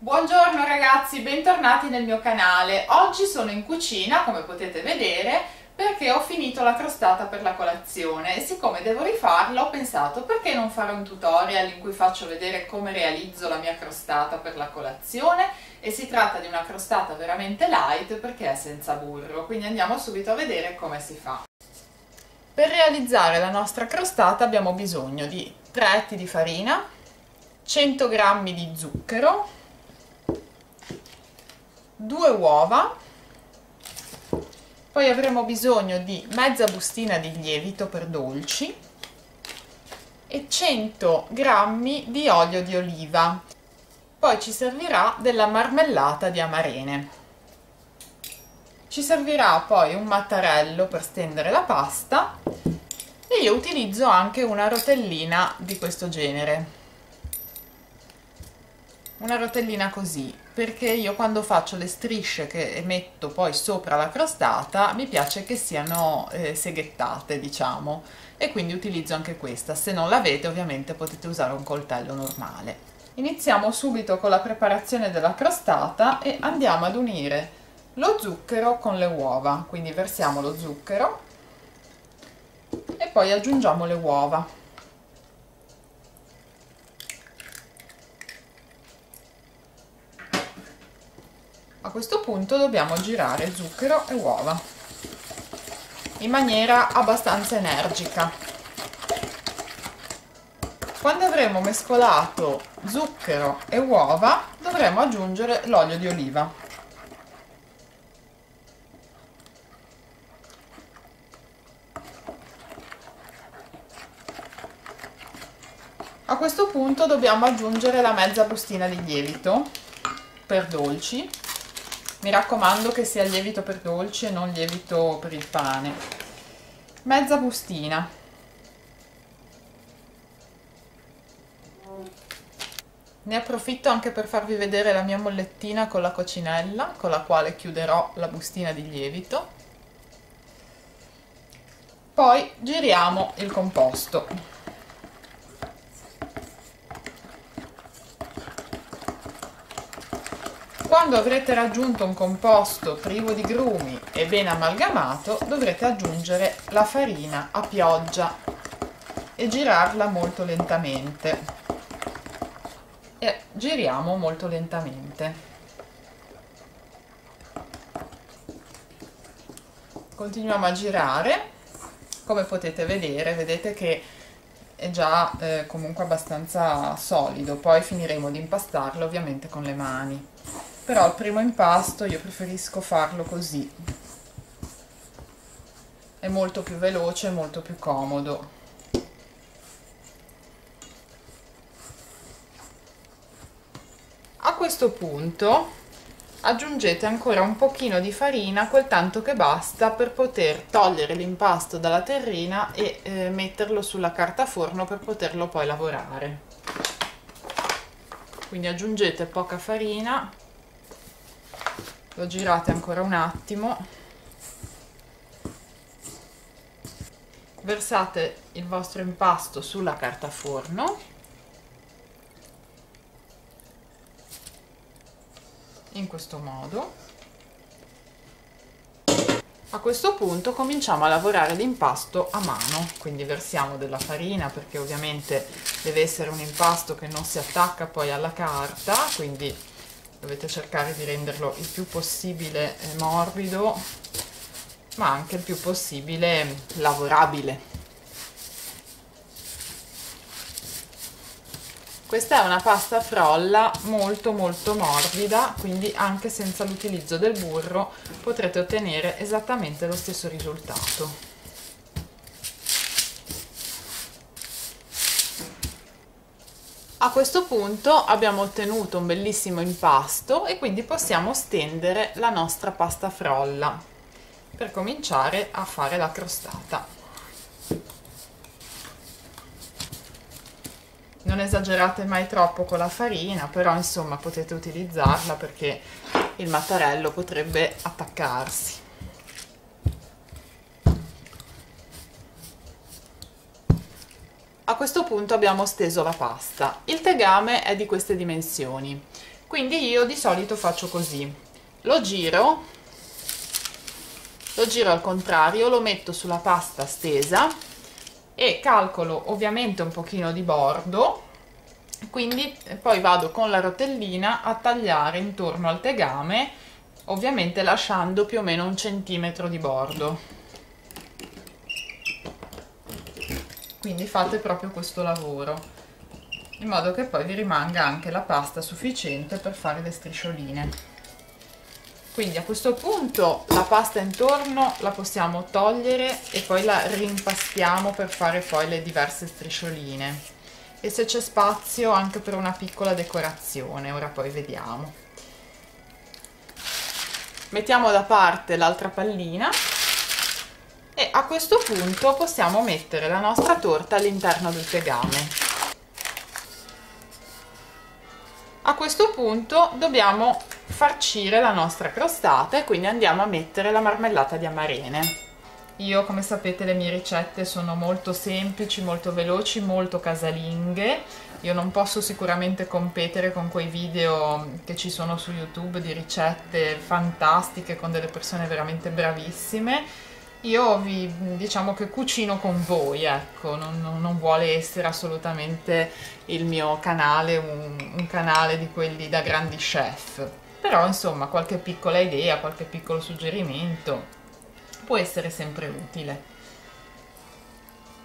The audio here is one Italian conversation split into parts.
Buongiorno ragazzi, bentornati nel mio canale. Oggi sono in cucina, come potete vedere, perché ho finito la crostata per la colazione e siccome devo rifarla ho pensato perché non fare un tutorial in cui faccio vedere come realizzo la mia crostata per la colazione e si tratta di una crostata veramente light perché è senza burro, quindi andiamo subito a vedere come si fa. Per realizzare la nostra crostata abbiamo bisogno di 3 etti di farina, 100 g di zucchero, due uova, poi avremo bisogno di mezza bustina di lievito per dolci e 100 g di olio di oliva. Poi ci servirà della marmellata di amarene. Ci servirà poi un mattarello per stendere la pasta e io utilizzo anche una rotellina di questo genere una rotellina così perché io quando faccio le strisce che metto poi sopra la crostata mi piace che siano eh, seghettate diciamo. E quindi utilizzo anche questa. Se non l'avete ovviamente potete usare un coltello normale. Iniziamo subito con la preparazione della crostata e andiamo ad unire lo zucchero con le uova. Quindi versiamo lo zucchero e poi aggiungiamo le uova A questo punto dobbiamo girare zucchero e uova in maniera abbastanza energica. Quando avremo mescolato zucchero e uova dovremo aggiungere l'olio di oliva. A questo punto dobbiamo aggiungere la mezza bustina di lievito per dolci mi raccomando che sia lievito per dolci e non lievito per il pane. Mezza bustina. Ne approfitto anche per farvi vedere la mia mollettina con la cocinella con la quale chiuderò la bustina di lievito. Poi giriamo il composto Quando avrete raggiunto un composto privo di grumi e ben amalgamato, dovrete aggiungere la farina a pioggia e girarla molto lentamente. E giriamo molto lentamente. Continuiamo a girare, come potete vedere, vedete che è già eh, comunque abbastanza solido, poi finiremo di impastarlo ovviamente con le mani però il primo impasto io preferisco farlo così. È molto più veloce e molto più comodo. A questo punto aggiungete ancora un pochino di farina quel tanto che basta per poter togliere l'impasto dalla terrina e eh, metterlo sulla carta forno per poterlo poi lavorare. Quindi aggiungete poca farina lo girate ancora un attimo. Versate il vostro impasto sulla carta forno. In questo modo. A questo punto cominciamo a lavorare l'impasto a mano. Quindi versiamo della farina perché ovviamente deve essere un impasto che non si attacca poi alla carta. Quindi dovete cercare di renderlo il più possibile eh, morbido ma anche il più possibile lavorabile. Questa è una pasta frolla molto molto morbida quindi anche senza l'utilizzo del burro potrete ottenere esattamente lo stesso risultato A questo punto abbiamo ottenuto un bellissimo impasto e quindi possiamo stendere la nostra pasta frolla per cominciare a fare la crostata. Non esagerate mai troppo con la farina, però insomma potete utilizzarla perché il mattarello potrebbe attaccarsi. A questo punto abbiamo steso la pasta. Il tegame è di queste dimensioni. quindi io di solito faccio così lo giro lo giro al contrario lo metto sulla pasta stesa e calcolo ovviamente un pochino di bordo quindi poi vado con la rotellina a tagliare intorno al tegame ovviamente lasciando più o meno un centimetro di bordo quindi fate proprio questo lavoro in modo che poi vi rimanga anche la pasta sufficiente per fare le striscioline. Quindi a questo punto la pasta intorno la possiamo togliere e poi la rimpastiamo per fare poi le diverse striscioline. E se c'è spazio anche per una piccola decorazione ora poi vediamo. Mettiamo da parte l'altra pallina a questo punto possiamo mettere la nostra torta all'interno del tegame a questo punto dobbiamo farcire la nostra crostata e quindi andiamo a mettere la marmellata di amarene io come sapete le mie ricette sono molto semplici, molto veloci, molto casalinghe. Io non posso sicuramente competere con quei video che ci sono su YouTube di ricette fantastiche con delle persone veramente bravissime. Io vi diciamo che cucino con voi, ecco, non, non vuole essere assolutamente il mio canale un, un canale di quelli da grandi chef. Però insomma qualche piccola idea, qualche piccolo suggerimento può essere sempre utile.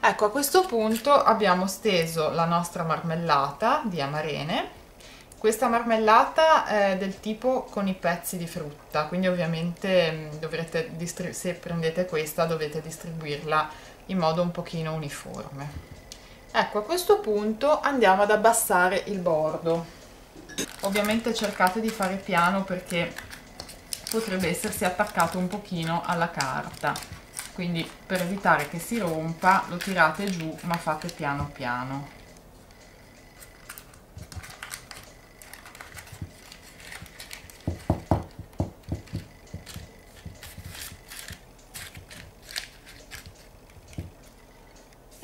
Ecco, a questo punto abbiamo steso la nostra marmellata di amarene. Questa marmellata è del tipo con i pezzi di frutta, quindi ovviamente mm, se prendete questa dovete distribuirla in modo un pochino uniforme. Ecco, a questo punto andiamo ad abbassare il bordo. Ovviamente cercate di fare piano perché potrebbe essersi attaccato un pochino alla carta quindi per evitare che si rompa lo tirate giù ma fate piano piano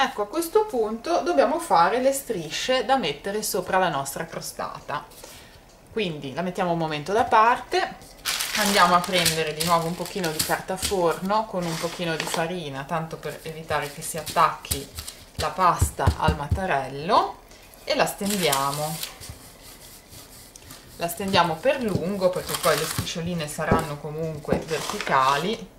Ecco, a questo punto dobbiamo fare le strisce da mettere sopra la nostra crostata. Quindi la mettiamo un momento da parte, andiamo a prendere di nuovo un pochino di carta forno con un pochino di farina tanto per evitare che si attacchi la pasta al mattarello e la stendiamo la stendiamo per lungo perché poi le striscioline saranno comunque verticali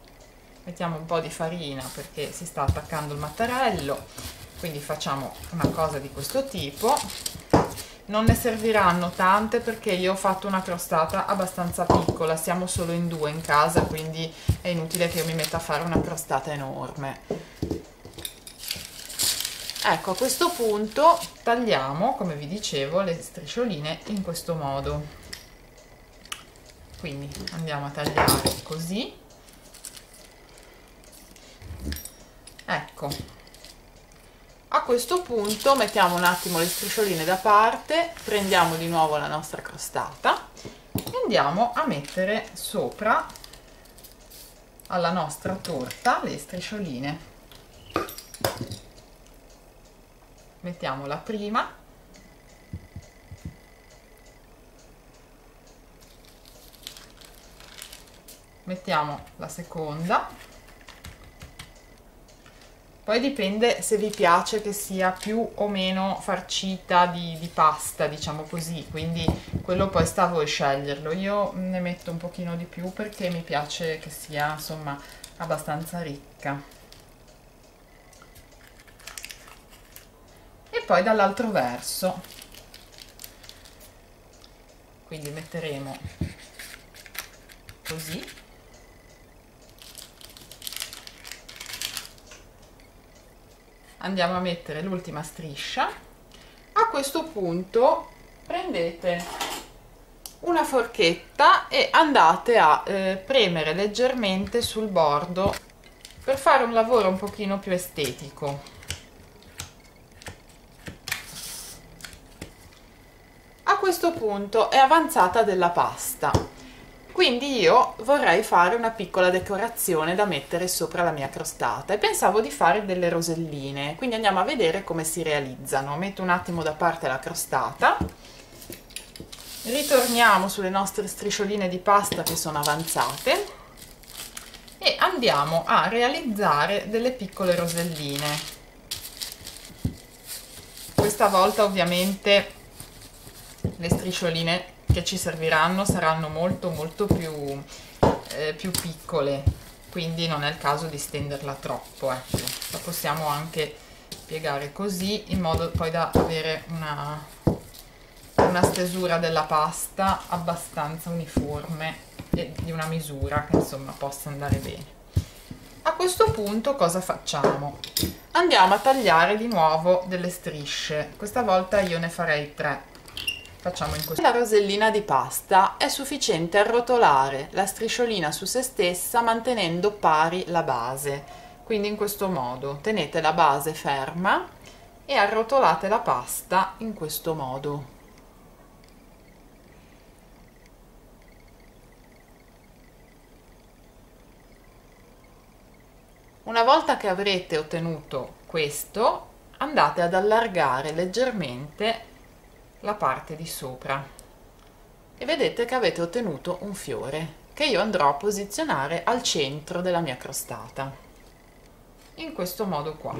mettiamo un po' di farina perché si sta attaccando il mattarello quindi facciamo una cosa di questo tipo. Non ne serviranno tante perché io ho fatto una crostata abbastanza piccola siamo solo in due in casa quindi è inutile che io mi metta a fare una crostata enorme. Ecco a questo punto tagliamo come vi dicevo le striscioline in questo modo. Quindi andiamo a tagliare così ecco. A questo punto mettiamo un attimo le striscioline da parte, prendiamo di nuovo la nostra crostata e andiamo a mettere sopra alla nostra torta le striscioline. Mettiamo la prima, mettiamo la seconda poi dipende se vi piace che sia più o meno farcita di, di, pasta, diciamo così, quindi quello poi sta a voi sceglierlo. Io ne metto un pochino di più perché mi piace che sia insomma abbastanza ricca. E poi dall'altro verso, quindi metteremo così andiamo a mettere l'ultima striscia. A questo punto prendete una forchetta e andate a eh, premere leggermente sul bordo per fare un lavoro un pochino più estetico. A questo punto è avanzata della pasta quindi io vorrei fare una piccola decorazione da mettere sopra la mia crostata. E pensavo di fare delle roselline, quindi andiamo a vedere come si realizzano. Metto un attimo da parte la crostata. Ritorniamo sulle nostre striscioline di pasta che sono avanzate. E andiamo a realizzare delle piccole roselline. Questa volta ovviamente le striscioline che ci serviranno saranno molto molto più, eh, più piccole quindi non è il caso di stenderla troppo ecco. la possiamo anche piegare così in modo poi da avere una, una stesura della pasta abbastanza uniforme e di una misura che insomma possa andare bene a questo punto cosa facciamo? Andiamo a tagliare di nuovo delle strisce, questa volta io ne farei tre. Facciamo in questo La rosellina di pasta è sufficiente arrotolare la strisciolina su se stessa mantenendo pari la base. Quindi in questo modo tenete la base ferma e arrotolate la pasta in questo modo. Una volta che avrete ottenuto questo, andate ad allargare leggermente la parte di sopra. E vedete che avete ottenuto un fiore che io andrò a posizionare al centro della mia crostata. In questo modo qua.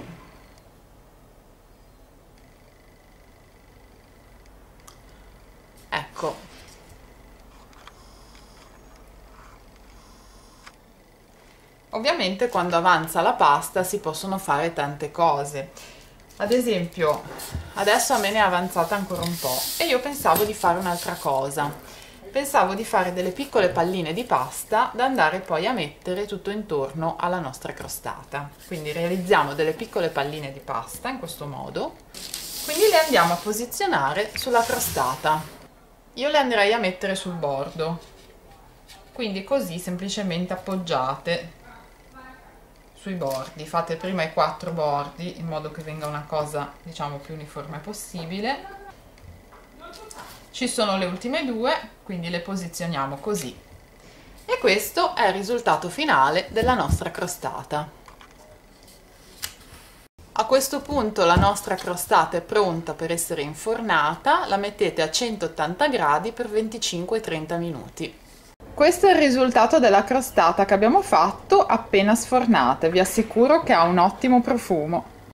Ecco. Ovviamente quando avanza la pasta si possono fare tante cose ad esempio adesso a me ne è avanzata ancora un po' e io pensavo di fare un'altra cosa. Pensavo di fare delle piccole palline di pasta da andare poi a mettere tutto intorno alla nostra crostata. Quindi realizziamo delle piccole palline di pasta in questo modo. Quindi le andiamo a posizionare sulla crostata. Io le andrei a mettere sul bordo. Quindi così semplicemente appoggiate sui bordi. Fate prima i quattro bordi in modo che venga una cosa diciamo più uniforme possibile. Ci sono le ultime due quindi le posizioniamo così. E questo è il risultato finale della nostra crostata. A questo punto la nostra crostata è pronta per essere infornata. La mettete a 180 gradi per 25-30 minuti questo è il risultato della crostata che abbiamo fatto appena sfornata, vi assicuro che ha un ottimo profumo.